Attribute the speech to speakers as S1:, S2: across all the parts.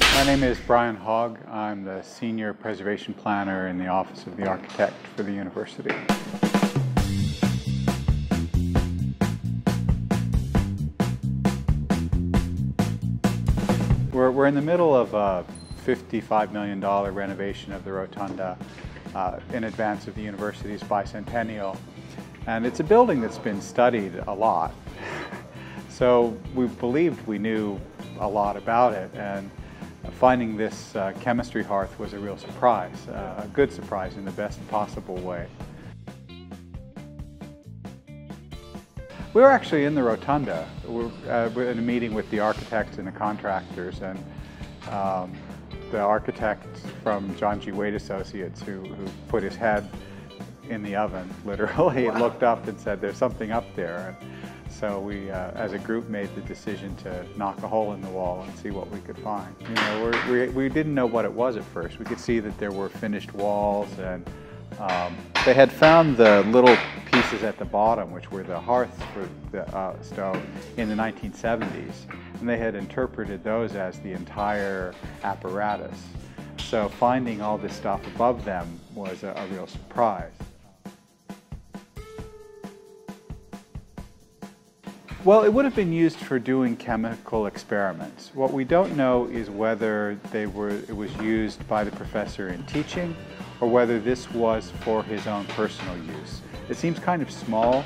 S1: My name is Brian Hogg. I'm the Senior Preservation Planner in the Office of the Architect for the university. We're, we're in the middle of a $55 million renovation of the Rotunda uh, in advance of the university's bicentennial. And it's a building that's been studied a lot. so we believed we knew a lot about it. And finding this uh, chemistry hearth was a real surprise, uh, a good surprise in the best possible way. We were actually in the rotunda. We're, uh, in a meeting with the architects and the contractors, and um, the architect from John G. Waite Associates, who, who put his head in the oven, literally, wow. looked up and said, "There's something up there." And so we, uh, as a group, made the decision to knock a hole in the wall and see what we could find. You know, we we didn't know what it was at first. We could see that there were finished walls and um, they had found the little pieces at the bottom, which were the hearths for the uh, stove, in the 1970s, and they had interpreted those as the entire apparatus. So finding all this stuff above them was a, a real surprise. Well, it would have been used for doing chemical experiments. What we don't know is whether they were, it was used by the professor in teaching or whether this was for his own personal use. It seems kind of small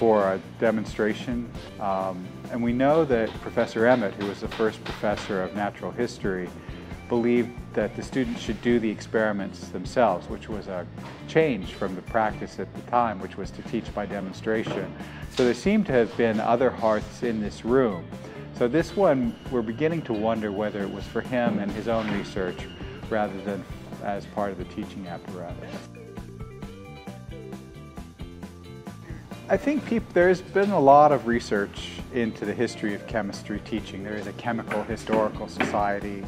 S1: for a demonstration, um, and we know that Professor Emmet, who was the first professor of natural history, believed that the students should do the experiments themselves, which was a change from the practice at the time, which was to teach by demonstration. So there seem to have been other hearths in this room. So this one, we're beginning to wonder whether it was for him and his own research rather than as part of the teaching apparatus. I think people, there's been a lot of research into the history of chemistry teaching. There is a Chemical Historical Society,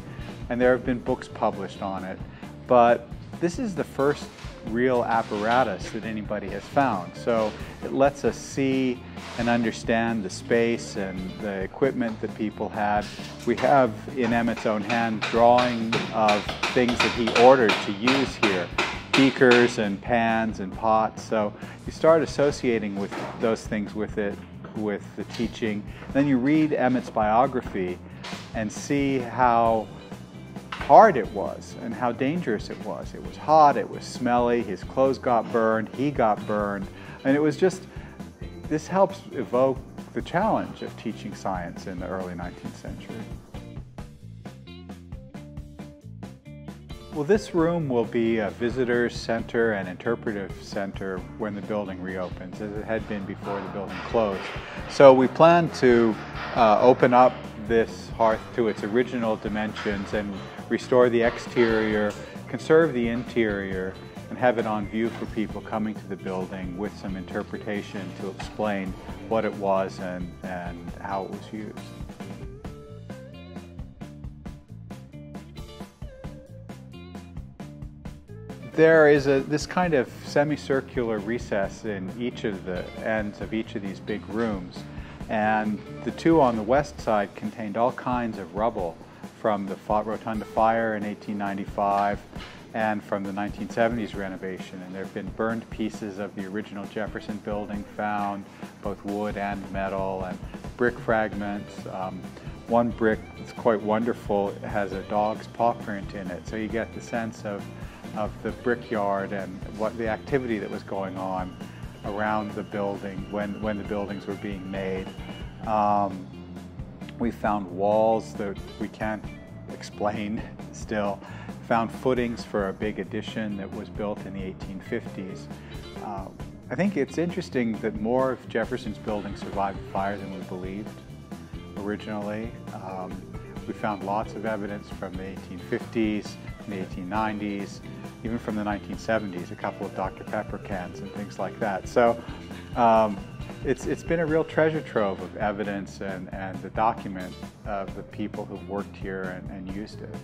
S1: and there have been books published on it. But this is the first real apparatus that anybody has found. So it lets us see and understand the space and the equipment that people had. We have in Emmet's own hand drawing of things that he ordered to use here beakers and pans and pots. So you start associating with those things with it, with the teaching. Then you read Emmet's biography and see how hard it was and how dangerous it was. It was hot, it was smelly, his clothes got burned, he got burned, and it was just, this helps evoke the challenge of teaching science in the early 19th century. Well, this room will be a visitor center and interpretive center when the building reopens, as it had been before the building closed. So we plan to uh, open up this hearth to its original dimensions and restore the exterior, conserve the interior, and have it on view for people coming to the building with some interpretation to explain what it was and, and how it was used. There is a, this kind of semicircular recess in each of the ends of each of these big rooms. And the two on the west side contained all kinds of rubble from the Rotunda fire in 1895 and from the 1970s renovation. And there have been burned pieces of the original Jefferson building found, both wood and metal, and brick fragments. Um, one brick that's quite wonderful it has a dog's paw print in it, so you get the sense of of the brickyard and what the activity that was going on around the building when, when the buildings were being made. Um, we found walls that we can't explain still, found footings for a big addition that was built in the 1850s. Uh, I think it's interesting that more of Jefferson's buildings survived fire than we believed originally. Um, we found lots of evidence from the 1850s, the 1890s, even from the 1970s, a couple of Dr. Pepper cans and things like that. So um, it's, it's been a real treasure trove of evidence and, and the document of the people who've worked here and, and used it.